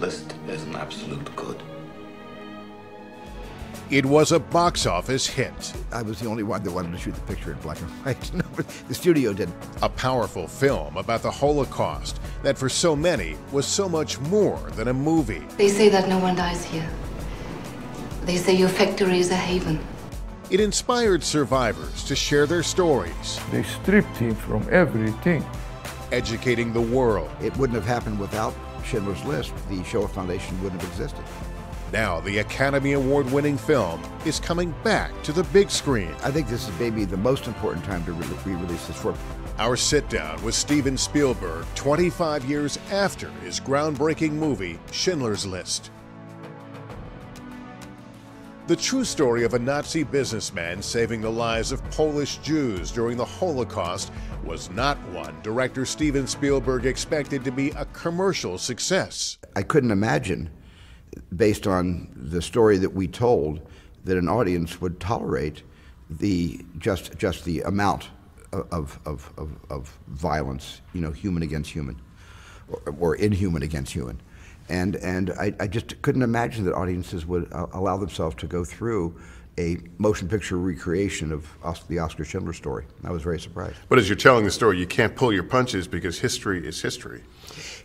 List is an absolute good. It was a box office hit. I was the only one that wanted to shoot the picture in black and white. No, the studio didn't. A powerful film about the Holocaust that for so many was so much more than a movie. They say that no one dies here. They say your factory is a haven. It inspired survivors to share their stories, They stripped him from everything. educating the world. It wouldn't have happened without Schindler's List. The Shoah Foundation wouldn't have existed. Now, the Academy Award winning film is coming back to the big screen. I think this is maybe the most important time to re release this for. Our sit down with Steven Spielberg 25 years after his groundbreaking movie, Schindler's List. The true story of a Nazi businessman saving the lives of Polish Jews during the Holocaust was not one director Steven Spielberg expected to be a commercial success. I couldn't imagine, based on the story that we told, that an audience would tolerate the just just the amount of of, of, of violence, you know, human against human, or, or inhuman against human. And, and I, I just couldn't imagine that audiences would uh, allow themselves to go through a motion picture recreation of Os- the Oscar Schindler story. I was very surprised. But as you're telling the story, you can't pull your punches because history is history.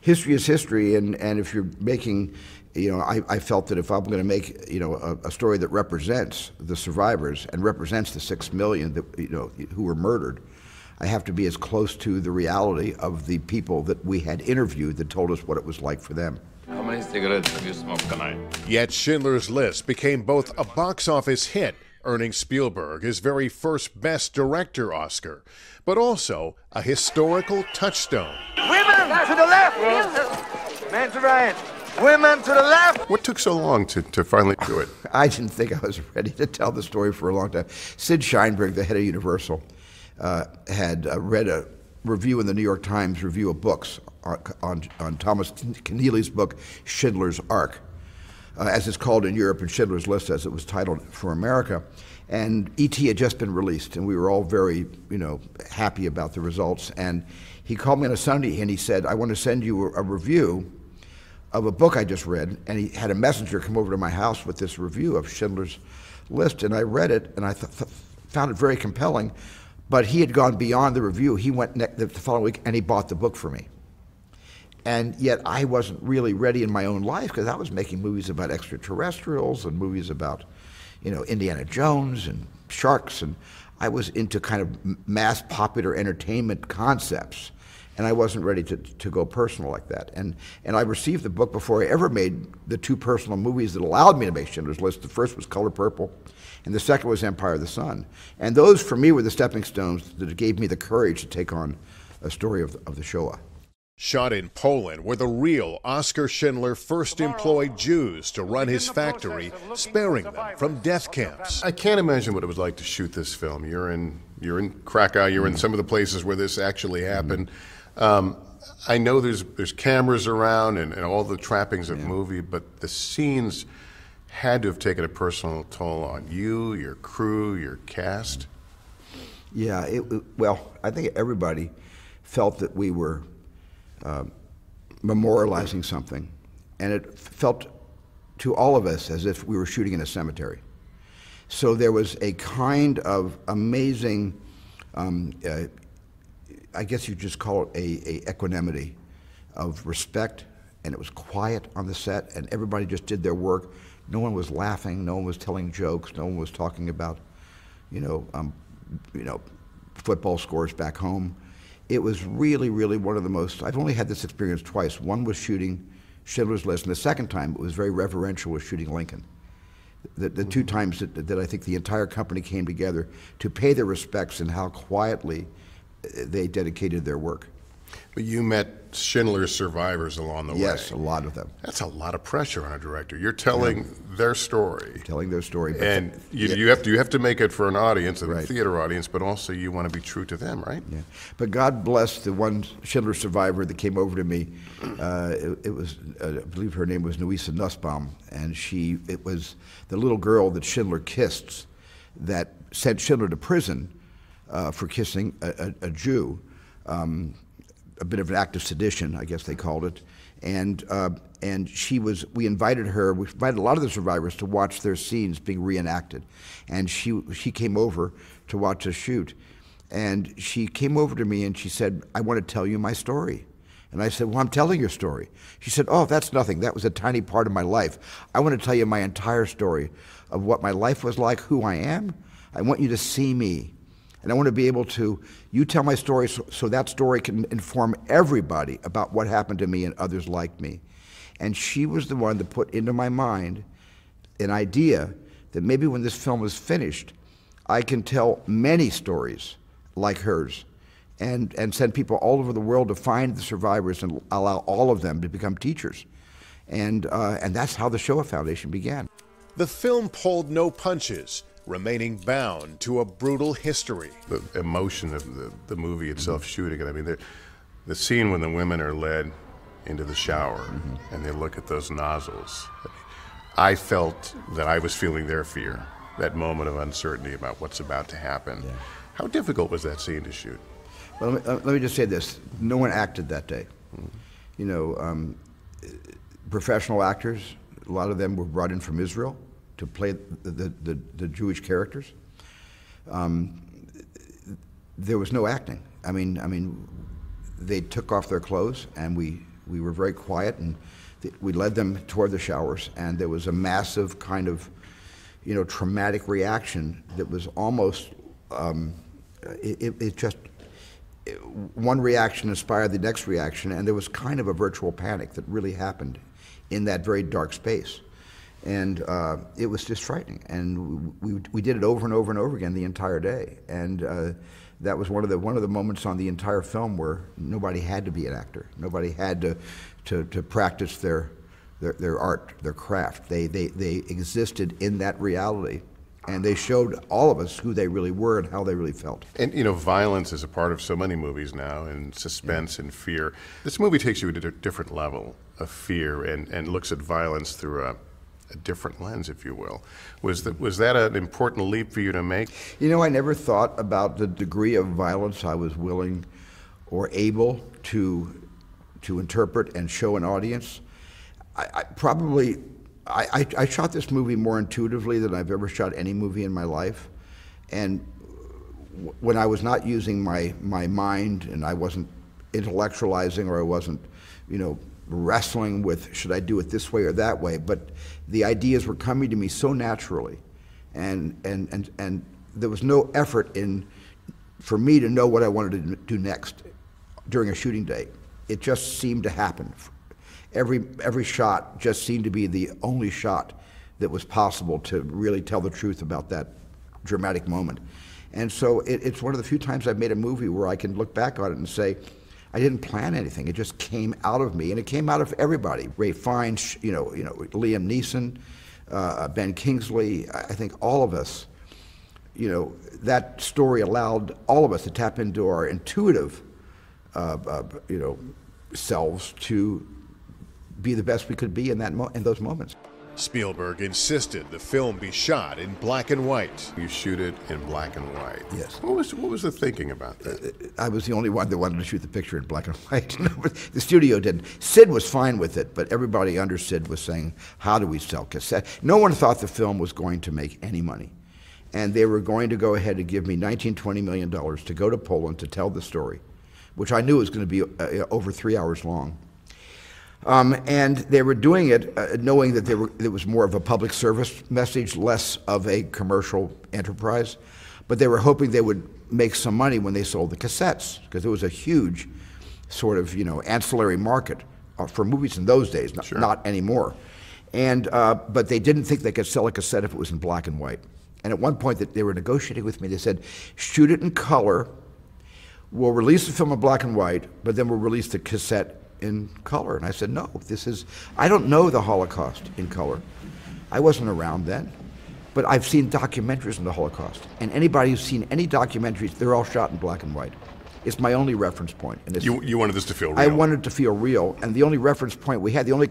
history is history, and, and if you're making, you know, I, I felt that if I'm going to make, you know, a, a story that represents the survivors and represents the six million that you know who were murdered, I have to be as close to the reality of the people that we had interviewed that told us what it was like for them. How many cigarettes have you smoked tonight? Yet Schindler's List became both a box office hit, earning Spielberg his very first Best Director Oscar, but also a historical touchstone. Women to the left! Men to right! Women to the left! What took so long to, to finally do it? I didn't think I was ready to tell the story for a long time. Sid Sheinberg, the head of Universal, uh, had uh, read a review in the New York Times review of books on, on, on Thomas Keneally's book, Schindler's Ark, uh, as it's called in Europe, and Schindler's List as it was titled for America. And E.T. had just been released, and we were all very, you know, happy about the results. And he called me on a Sunday, and he said, "I want to send you a, a review of a book I just read." And he had a messenger come over to my house with this review of Schindler's List, and I read it, and I th- th- found it very compelling. But he had gone beyond the review. He went the following week, and he bought the book for me. And yet I wasn't really ready in my own life because I was making movies about extraterrestrials and movies about, you know, Indiana Jones and sharks, and I was into kind of mass popular entertainment concepts, and I wasn't ready to, to go personal like that. And and I received the book before I ever made the two personal movies that allowed me to make Schindler's List. The first was Color Purple, and the second was Empire of the Sun. And those, for me, were the stepping stones that gave me the courage to take on a story of the, of the Shoah. Shot in Poland, where the real Oscar Schindler first employed Jews to run his factory, sparing them from death camps. I can't imagine what it was like to shoot this film. You're in you're in Krakow. You're in mm. some of the places where this actually happened. Mm. Um, I know there's there's cameras around and, and all the trappings of movie, but the scenes had to have taken a personal toll on you, your crew, your cast. Yeah, it, it- well, I think everybody felt that we were uh, memorializing something, and it felt to all of us as if we were shooting in a cemetery. So there was a kind of amazing, um, uh, I guess you'd just call it a, a equanimity of respect, and it was quiet on the set, and everybody just did their work. No one was laughing, no one was telling jokes, no one was talking about, you know, um, you know, football scores back home. It was really, really one of the most. I've only had this experience twice. One was shooting Schindler's List, and the second time it was very reverential was shooting Lincoln. The, the two times that, that I think the entire company came together to pay their respects and how quietly they dedicated their work. But you met Schindler's survivors along the Yes, a lot of them That's a lot of pressure on a director. You're telling their story. telling their story. but- And you, Yeah. you have to you have to make it for an audience, a Right. theater audience, but also you want to be true to them, right? Yeah. But God bless the one Schindler survivor that came over to me. Uh, it, it was, uh, I believe her name was Nuisa Nussbaum, and she, it was the little girl that Schindler kissed that sent Schindler to prison uh, for kissing a, a, a Jew. Um, a bit of an act of sedition, I guess they called it. And, uh, and she was, we invited her, we invited a lot of the survivors to watch their scenes being reenacted. And she, she came over to watch us shoot. And she came over to me and she said, I want to tell you my story. And I said, Well, I'm telling your story. She said, Oh, that's nothing. That was a tiny part of my life. I want to tell you my entire story of what my life was like, who I am. I want you to see me. And I want to be able to, you tell my story so, so, that story can inform everybody about what happened to me and others like me. And she was the one that put into my mind an idea that maybe when this film is finished, I can tell many stories like hers and, and send people all over the world to find the survivors and allow all of them to become teachers. And, uh, and that's how the Shoah Foundation began. The film pulled no punches, remaining bound to a brutal history. The emotion of the, the movie itself mm-hmm. shooting it, I mean, the, the scene when the women are led into the shower mm-hmm. and they look at those nozzles, I felt that I was feeling their fear, that moment of uncertainty about what's about to happen. Yeah. How difficult was that scene to shoot? Well, let me, uh, let me just say this: no one acted that day. Mm-hmm. You know, um, professional actors. A lot of them were brought in from Israel to play the, the, the, the Jewish characters. Um, there was no acting. I mean, I mean, they took off their clothes, and we, we were very quiet, and we led them toward the showers, and there was a massive kind of, you know, traumatic reaction that was almost, um, it, it, just, it, one reaction inspired the next reaction, and there was kind of a virtual panic that really happened in that very dark space and uh, it was just frightening. And we, we did it over and over and over again the entire day. And uh, that was one of the one of the moments on the entire film where nobody had to be an actor. Nobody had to to, to practice their, their their art, their craft. They they they existed in that reality. And they showed all of us who they really were and how they really felt. And you know, violence is a part of so many movies now, and suspense yeah. and fear. This movie takes you to a different level of fear and, and looks at violence through a a different lens, if you will. Was that, was that an important leap for you to make? You know, I never thought about the degree of violence I was willing or able to, to interpret and show an audience. I, I probably, I, I, I shot this movie more intuitively than I've ever shot any movie in my life. And when I was not using my, my mind and I wasn't intellectualizing or I wasn't, you know, wrestling with should I do it this way or that way, but the ideas were coming to me so naturally, and and and and there was no effort in for me to know what I wanted to do next during a shooting day. It just seemed to happen. Every every shot just seemed to be the only shot that was possible to really tell the truth about that dramatic moment. And so it, it's one of the few times I've made a movie where I can look back on it and say, I didn't plan anything. It just came out of me, and it came out of everybody. Ralph Fiennes, you know, you know, Liam Neeson, uh, Ben Kingsley. I think all of us, you know, that story allowed all of us to tap into our intuitive, uh, uh, you know, selves to be the best we could be in that in those moments. Spielberg insisted the film be shot in black and white. You shoot it in black and white. Yes. What was what was the thinking about that? I was the only one that wanted to shoot the picture in black and white. the studio didn't. Sid was fine with it, but everybody under Sid was saying, "How do we sell cassette?" No one thought the film was going to make any money, and they were going to go ahead and give me 19, 20 million dollars to go to Poland to tell the story, which I knew was going to be uh, over three hours long. Um, and they were doing it uh, knowing that were, it was more of a public service message, less of a commercial enterprise. But they were hoping they would make some money when they sold the cassettes, because it was a huge sort of, you know, ancillary market uh, for movies in those days, not, sure. not anymore. And, uh, but they didn't think they could sell a cassette if it was in black and white. And at one point that they were negotiating with me, they said, shoot it in color, we'll release the film in black and white, but then we'll release the cassette in color. And I said, no, this is, I don't know the Holocaust in color. I wasn't around then. But I've seen documentaries on the Holocaust. And anybody who's seen any documentaries, they're all shot in black and white. It's my only reference point. And you, you wanted this to feel real? I wanted to feel real. And the only reference point we had, the only,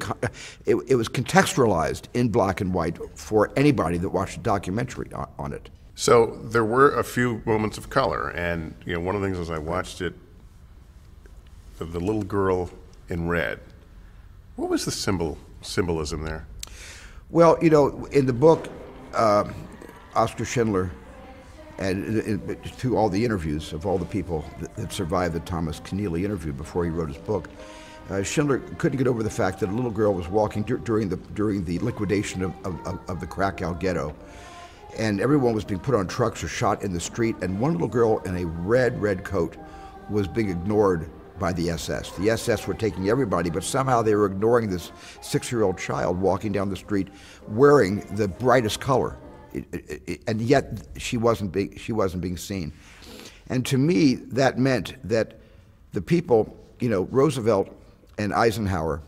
it, it was contextualized in black and white for anybody that watched a documentary on, on it. So there were a few moments of color. And, you know, one of the things as I watched it the, the little girl in red. What was the symbol symbolism there? Well, you know, in the book, uh, Oscar Schindler, and uh, through all the interviews of all the people that, that survived the Thomas Keneally interview before he wrote his book, uh, Schindler couldn't get over the fact that a little girl was walking dur- during the during the liquidation of, of, of the Krakow ghetto, and everyone was being put on trucks or shot in the street, and one little girl in a red red coat was being ignored by the SS. The SS were taking everybody, but somehow they were ignoring this six-year-old child walking down the street wearing the brightest color, it, it, it, and yet she wasn't being she wasn't being seen. And to me, that meant that the people, you know, Roosevelt and Eisenhower,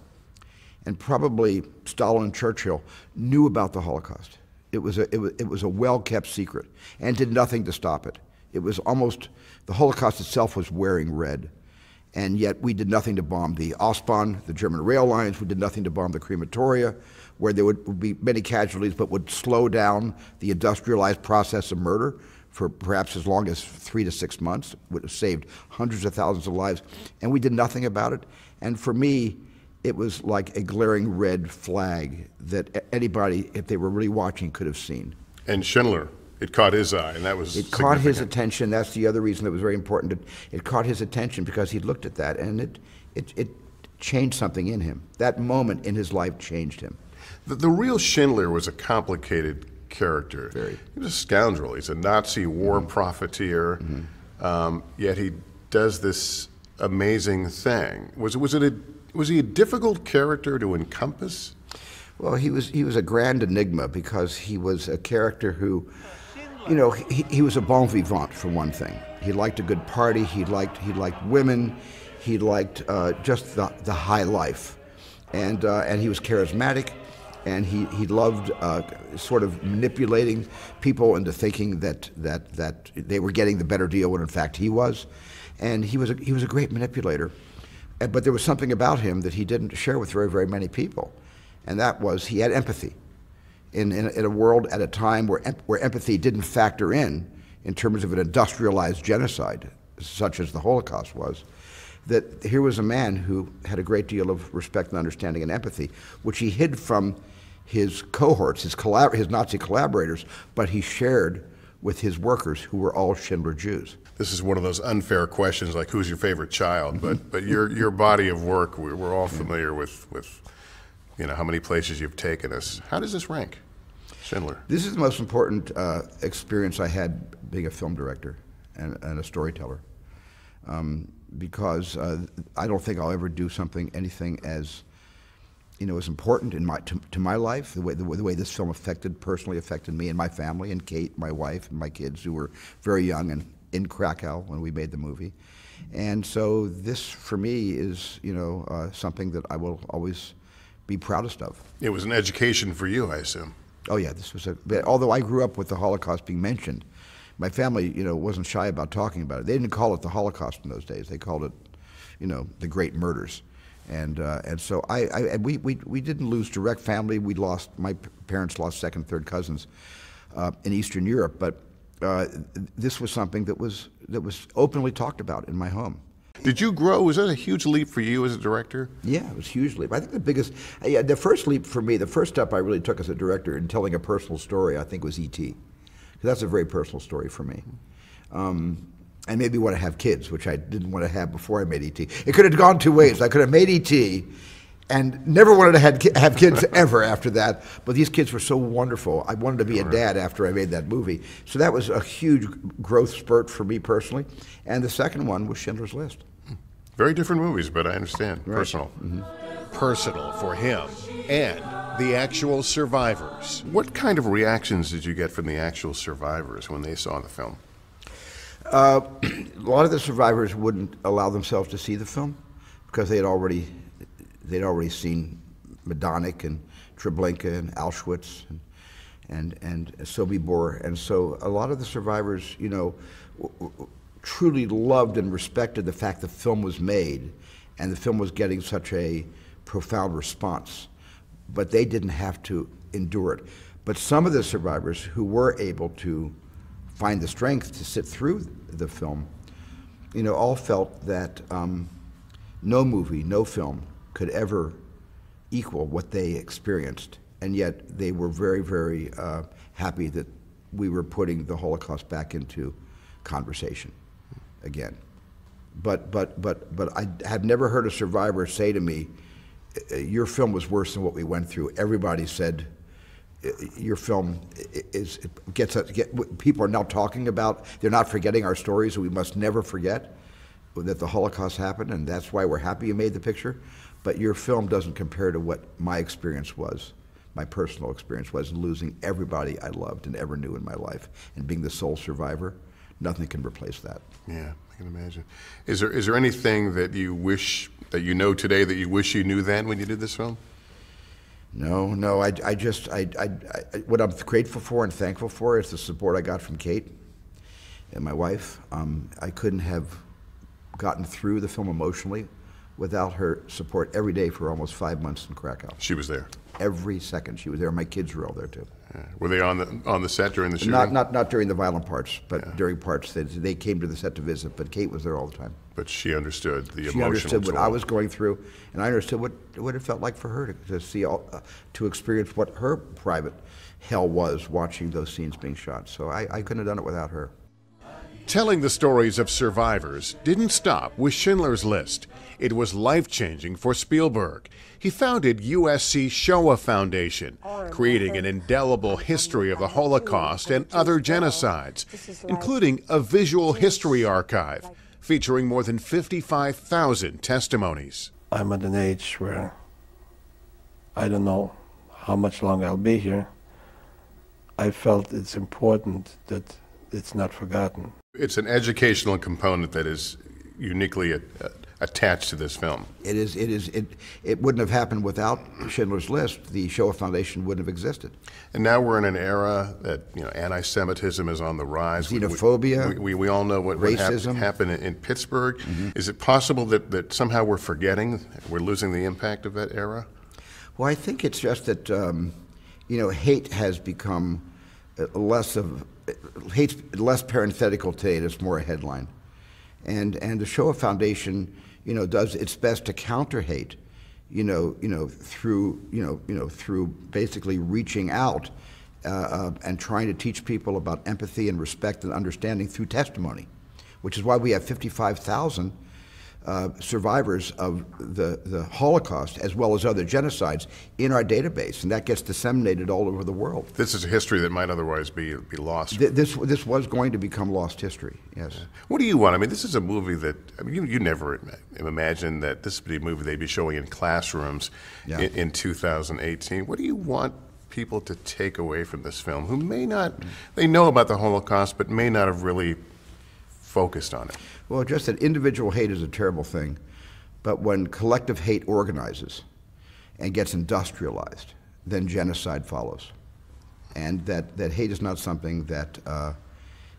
and probably Stalin and Churchill knew about the Holocaust. It was a, it was, it was a well-kept secret and did nothing to stop it. It was almost, the Holocaust itself was wearing red. And yet we did nothing to bomb the Ostbahn, the German rail lines. We did nothing to bomb the crematoria, where there would, would be many casualties, but would slow down the industrialized process of murder for perhaps as long as three to six months, would have saved hundreds of thousands of lives, and we did nothing about it. And for me, it was like a glaring red flag that anybody, if they were really watching, could have seen. And Schindler, it caught his eye, and that was It caught his attention. That's the other reason that was very important. It, it caught his attention because he looked at that, and it, it, it changed something in him. That moment in his life changed him. The, the real Schindler was a complicated character. Very. He was a scoundrel. He's a Nazi war profiteer, um, yet he does this amazing thing. Was, it was, it a, was he a difficult character to encompass? Well, he was he was a grand enigma because he was a character who, you know, he, he was a bon vivant for one thing. He liked a good party. He liked he liked women. He liked uh, just the, the high life, and uh, and he was charismatic, and he he loved uh, sort of manipulating people into thinking that that that they were getting the better deal when in fact he was, and he was a, he was a great manipulator, but there was something about him that he didn't share with very very many people and that was he had empathy. In, in, in a world at a time where, where empathy didn't factor in, in terms of an industrialized genocide, such as the Holocaust was, that here was a man who had a great deal of respect and understanding and empathy, which he hid from his cohorts, his, his Nazi collaborators, but he shared with his workers who were all Schindler Jews. This is one of those unfair questions, like who's your favorite child? But but your your body of work, we're, we're all familiar with with, you know, how many places you've taken us. How does this rank, Schindler? This is the most important uh, experience I had being a film director and, and a storyteller. Um, because uh, I don't think I'll ever do something, anything as, you know, as important in my, to, to my life, the way, the, way- the way this film affected, personally affected me and my family and Kate, my wife, and my kids who were very young and in Krakow when we made the movie. And so this, for me, is, you know, uh, something that I will always be proudest of. It was an education for you, I assume. Oh yeah, this was a. Although I grew up with the Holocaust being mentioned, my family, you know, wasn't shy about talking about it. They didn't call it the Holocaust in those days. They called it, you know, the Great Murders, and uh, and so I, I and we, we we didn't lose direct family. We lost my parents lost second, third cousins uh, in Eastern Europe, but uh, this was something that was that was openly talked about in my home. Did you grow? Was that a huge leap for you as a director? Yeah, it was a huge leap. I think the biggest, yeah, the first leap for me, the first step I really took as a director in telling a personal story, I think was E.T. Because that's a very personal story for me. Um, and maybe want to have kids, which I didn't want to have before I made E.T. It could have gone two ways. I could have made E.T. and never wanted to have, ki- have kids ever after that. But these kids were so wonderful. I wanted to be a dad after I made that movie. So that was a huge growth spurt for me personally. And the second one was Schindler's List. Very different movies, but I understand. Personal. Mm-hmm. Personal for him and the actual survivors. What kind of reactions did you get from the actual survivors when they saw the film? Uh, a lot of the survivors wouldn't allow themselves to see the film because they had already they'd already seen Majdanek and Treblinka and Auschwitz and and and Sobibor, and so a lot of the survivors, you know, w- w- truly loved and respected the fact the film was made, and the film was getting such a profound response, but they didn't have to endure it. But some of the survivors who were able to find the strength to sit through the film, you know, all felt that um, no movie, no film could ever equal what they experienced, and yet they were very, very uh, happy that we were putting the Holocaust back into conversation again. But, but, but, but I have never heard a survivor say to me, "Uh, "Your film was worse than what we went through." Everybody said, "Uh, "Your film is gets us." Get, people are now talking about. They're not forgetting our stories, we must never forget that the Holocaust happened, and that's why we're happy you made the picture. But your film doesn't compare to what my experience was, my personal experience was losing everybody I loved and ever knew in my life, and being the sole survivor. Nothing can replace that. Yeah, I can imagine. Is there is there anything that you wish that you know today that you wish you knew then when you did this film? No, no. I, I just, I, I, I, what I'm grateful for and thankful for is the support I got from Kate and my wife. Um, I couldn't have gotten through the film emotionally without her support every day for almost five months in Krakow. She was there. Every second she was there. My kids were all there too. Yeah. Were they on the on the set during the shooting? Not, not, not during the violent parts, but during parts that they came to the set to visit. But Kate was there all the time. But she understood the She emotional understood what. I was going through, and I understood what, what it felt like for her to, to see all, uh, to experience what her private hell was watching those scenes being shot. So I, I couldn't have done it without her. Telling the stories of survivors didn't stop with Schindler's List. It was life changing for Spielberg. He founded USC Shoah Foundation, creating an indelible history of the Holocaust and other genocides, including a visual history archive featuring more than 55,000 testimonies. I'm at an age where I don't know how much longer I'll be here. I felt it's important that it's not forgotten. It's an educational component that is uniquely a, a, attached to this film. It is, it is, it, it wouldn't have happened without Schindler's List. The Shoah Foundation wouldn't have existed. And now we're in an era that you know anti-Semitism is on the rise. We- we- Xenophobia, We, we, we all know what, what hap- racism. Happened in, in Pittsburgh. Is it possible that, that somehow we're forgetting, we're losing the impact of that era? Well, I think it's just that um, you know hate has become uh, less of less parenthetical today. It's more a headline, and and the Shoah Foundation, you know, does its best to counter hate, you know, you know through you know you know through basically reaching out uh, uh, and trying to teach people about empathy and respect and understanding through testimony, which is why we have fifty five thousand uh, survivors of the, the Holocaust as well as other genocides in our database, and that gets disseminated all over the world. This is a history that might otherwise be be lost. Th- This, this was going to become lost history, yes. What do you want? I mean, this is a movie that I mean, you, you never imagined that this would be a movie they'd be showing in classrooms Yeah. in, in 2018. What do you want people to take away from this film who may not, they know about the Holocaust, but may not have really focused on it? Well, just that individual hate is a terrible thing, but when collective hate organizes and gets industrialized, then genocide follows. And that, that hate is not something that uh,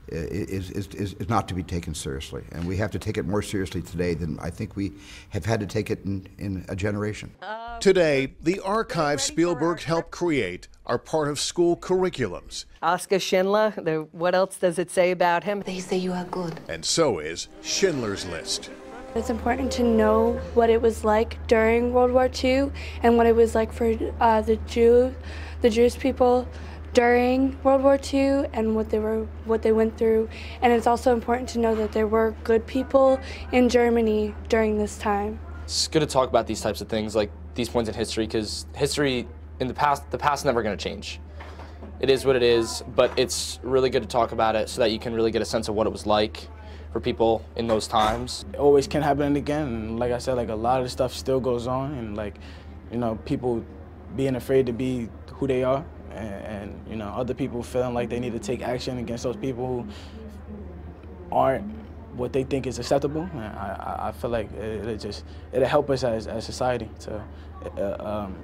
is, is, is, is not to be taken seriously. And we have to take it more seriously today than I think we have had to take it in, in a generation. Today, the archives Spielberg helped create are part of school curriculums, Oscar Schindler, the, what else does it say about him? They say you are good. and so is Schindler's List. It's important to know what it was like during World War II and what it was like for uh, the Jew, the Jewish people during World War II and what they were, what they went through. And it's also important to know that there were good people in Germany during this time. It's good to talk about these types of things, like these points in history, because history in the past, the past's never going to change. It is what it is, but it's really good to talk about it so that you can really get a sense of what it was like for people in those times. It always can happen again. Like I said, like a lot of the stuff still goes on, and like, you know, people being afraid to be who they are, and, and you know, other people feeling like they need to take action against those people who aren't what they think is acceptable. I, I, feel like it, it just it'll help us as as society to uh, um,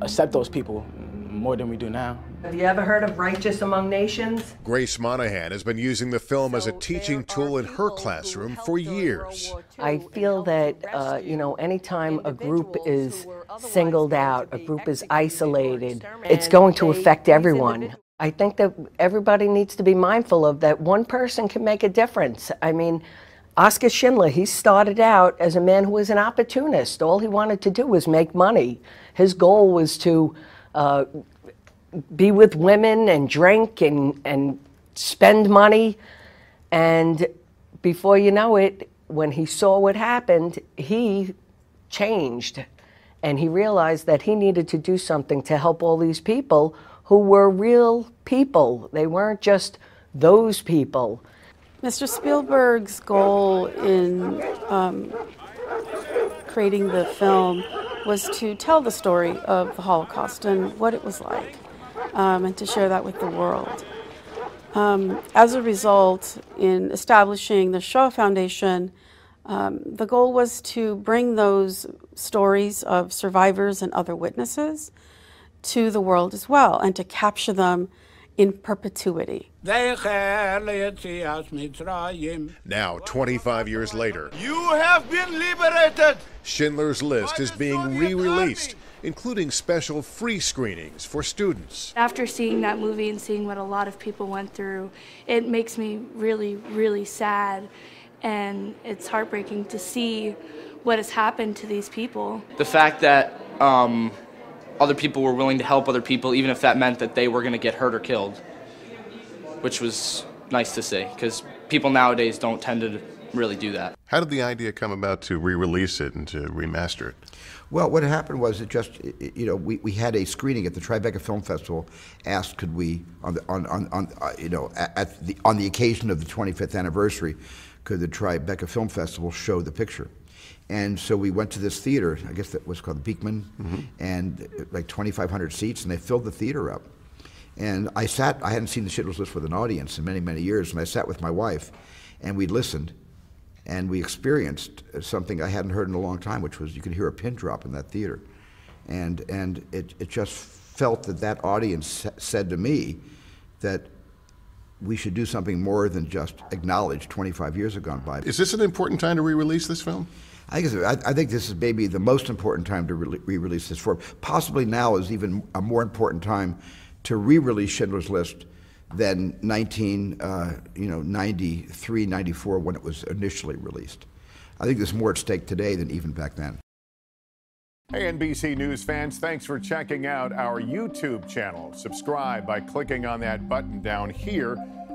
accept those people more than we do now. Have you ever heard of Righteous Among Nations? Grace Monahan has been using the film as a teaching tool in her classroom for years. I feel that, uh, you know, anytime a group is singled out, a group is isolated, it's going to affect everyone. I think that everybody needs to be mindful of that one person can make a difference. I mean, Oskar Schindler, he started out as a man who was an opportunist. All he wanted to do was make money. His goal was to uh, be with women and drink and, and spend money. And before you know it, when he saw what happened, he changed. And he realized that he needed to do something to help all these people who were real people. They weren't just those people. Mr. Spielberg's goal in um, creating the film was to tell the story of the Holocaust and what it was like, um, and to share that with the world. Um, as a result, in establishing the Shoah Foundation, um, the goal was to bring those stories of survivors and other witnesses to the world as well, and to capture them in perpetuity. Now, 25 years later, You have been liberated. Schindler's List is being re released, including special free screenings for students. After seeing that movie and seeing what a lot of people went through, it makes me really, really sad. And it's heartbreaking to see what has happened to these people. The fact that um, other people were willing to help other people, even if that meant that they were going to get hurt or killed, which was nice to see because people nowadays don't tend to really do that. How did the idea come about to re-release it and to remaster it? Well, what happened was it just, you know, we, we had a screening at the Tribeca Film Festival. Asked could we, on the, on, on, on uh, you know, at the, on the occasion of the 25th anniversary, could the Tribeca Film Festival show the picture? And so we went to this theater, I guess that was called the Beekman, Mm-hmm. and uh, like 2,500 seats, and they filled the theater up. And I sat, I hadn't seen the Schindler's List with an audience in many, many years, and I sat with my wife, and we listened, and we experienced something I hadn't heard in a long time, which was you could hear a pin drop in that theater. And, and it, it just felt that that audience said to me that we should do something more than just acknowledge 25 years have gone by. Is this an important time to re-release this film? I, guess, I, think this is maybe the most important time to re- re-release this for. Possibly now is even a more important time to re-release Schindler's List than 19, uh, you know, 93, 94 when it was initially released. I think there's more at stake today than even back then. Hey, NBC News fans, thanks for checking out our YouTube channel. Subscribe by clicking on that button down here